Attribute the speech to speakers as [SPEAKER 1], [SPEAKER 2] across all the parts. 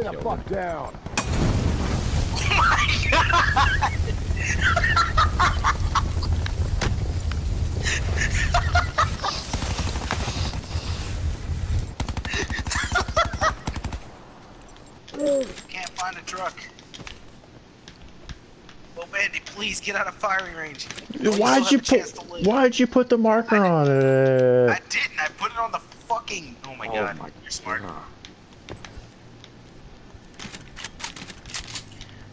[SPEAKER 1] Stay the fuck down.
[SPEAKER 2] Can't find a truck. Well, Bandy, please get out of firing range. Oh,
[SPEAKER 3] Why'd
[SPEAKER 2] still
[SPEAKER 3] you
[SPEAKER 2] have a chance
[SPEAKER 3] put?
[SPEAKER 2] to live.
[SPEAKER 3] Why'd you put the marker on it?
[SPEAKER 2] I didn't. I put it on the fucking. Oh my
[SPEAKER 4] Oh
[SPEAKER 2] god.
[SPEAKER 4] my
[SPEAKER 2] You're smart.
[SPEAKER 4] God.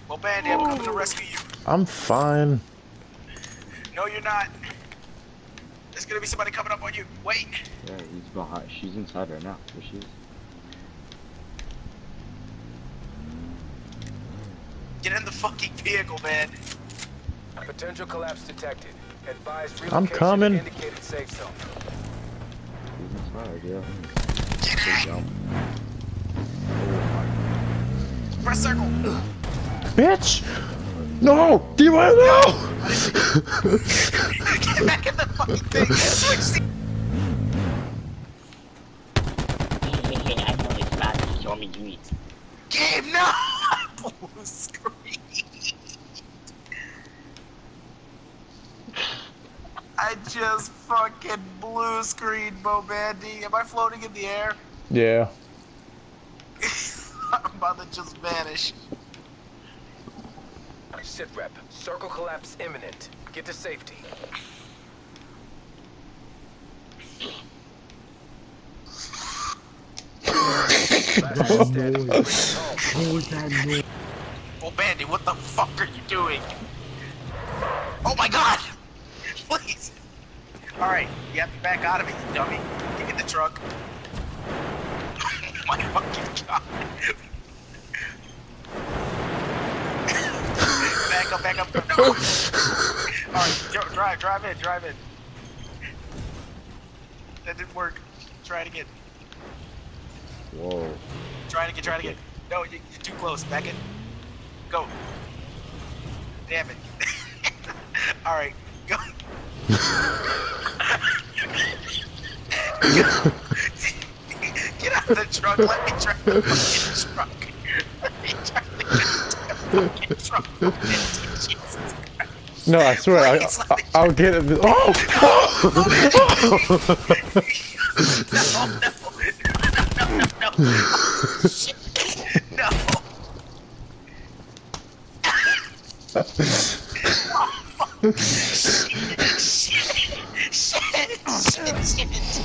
[SPEAKER 2] Well, Bandy, I'm coming to rescue you.
[SPEAKER 3] I'm fine.
[SPEAKER 2] No, you're not. There's gonna be somebody coming up on you. Wait.
[SPEAKER 4] Yeah, he's behind. She's inside right now. There she is.
[SPEAKER 2] Get in the fucking vehicle, man.
[SPEAKER 1] Potential collapse detected. Advise
[SPEAKER 3] I'm coming.
[SPEAKER 1] indicated safe zone.
[SPEAKER 4] He's inside, yeah.
[SPEAKER 2] Get
[SPEAKER 4] Big
[SPEAKER 2] in.
[SPEAKER 4] jump. Oh
[SPEAKER 2] Press circle.
[SPEAKER 3] Bitch! No! D-Boy, no!
[SPEAKER 2] Get back in the fucking thing.
[SPEAKER 5] I know it's bad. Show me you it.
[SPEAKER 2] Game, no! Blue screen. I just fucking blue screen, Bo Bandy. Am I floating in the air?
[SPEAKER 3] Yeah.
[SPEAKER 2] I'm about to just vanish.
[SPEAKER 1] Sit rep. Circle collapse imminent. Get to safety. Last man standing. Bring us home.
[SPEAKER 2] Oh, Bandy, what the fuck are you doing? Oh my god! Please! Alright, you have to back out of it, you dummy. Get in the truck. Oh my fucking god. Back up, back up. Alright, drive, drive in, drive in. That didn't work. Try it again.
[SPEAKER 4] Whoa.
[SPEAKER 2] Try it again, try it again. No, you, you're too close. Back in. Go. Damn it. Alright, go. Get out of the truck. Let me drive the fucking truck. Let me drive the fucking truck.
[SPEAKER 3] No, I swear, I, I, I'll get it. Oh!
[SPEAKER 2] oh no, no, no, no, no, no. No. shit, shit, shit, shit.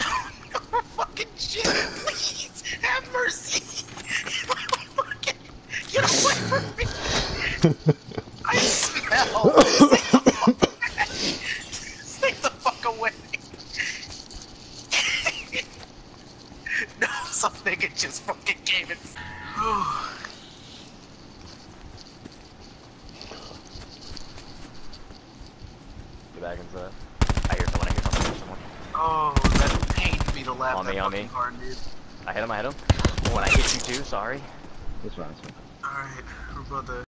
[SPEAKER 2] No, fucking shit. Please, have mercy. Fucking, get away from me. I smell. Stay the fuck away. no, some nigga just fucking came in.
[SPEAKER 6] Get back inside. I hear someone, I hear someone, I hear someone.
[SPEAKER 2] oh, that pained me to laugh
[SPEAKER 6] On
[SPEAKER 2] that
[SPEAKER 6] me, on
[SPEAKER 2] fucking
[SPEAKER 6] me.
[SPEAKER 2] hard, dude.
[SPEAKER 6] I hit him, I hit him. Oh when I hit you too, sorry.
[SPEAKER 4] This one, this one.
[SPEAKER 2] Alright, we're about to